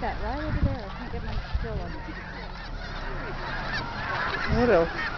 that right over there. I can't get my still on it. What else?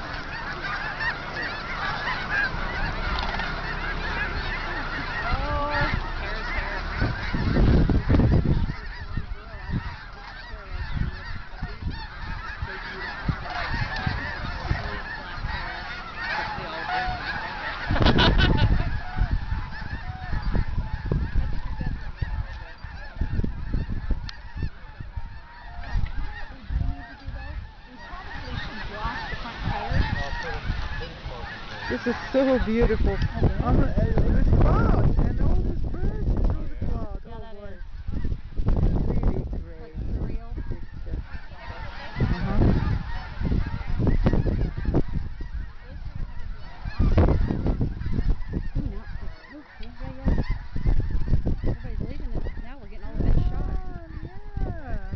This is so beautiful. Uh, this cloud and all these birds through the cloud. Yeah, oh boy. Really great surreal. picture. Ooh, now it's like, ooh, yeah, yeah, yeah. Everybody's leaving it. Now we're getting all the best shots. Yeah.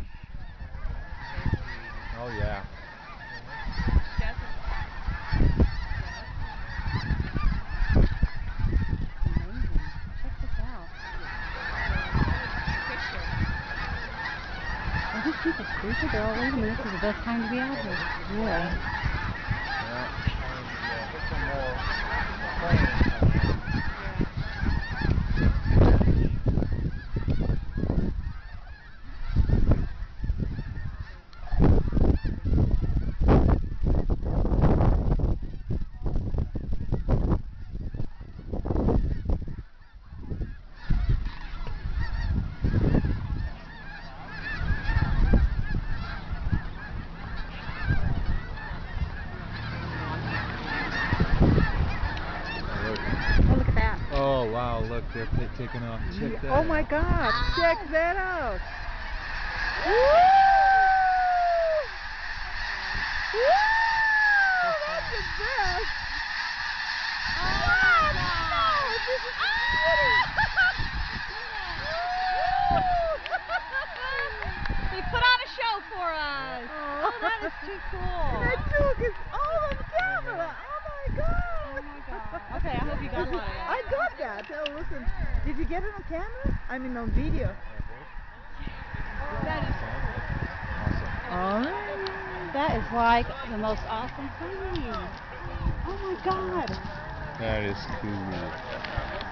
Oh yeah. Amazing. Check this out. Are these people stupid? They're all leaving. This is the best time to be out here. Yeah. Oh, look at that. Oh wow, look, they're, they're taking off. Check that. Oh my God! Check that out. Woo! Woo! That's the best. Oh no! This is They put on a show for us. Oh. oh that is too cool. That took is all on camera. Oh my God! Oh my God. Okay, I hope you got a that. I got that. Oh, listen. Did you get it on camera? I mean, on video. That is, Oh. that is like the most awesome thing. Oh my God. That is cool.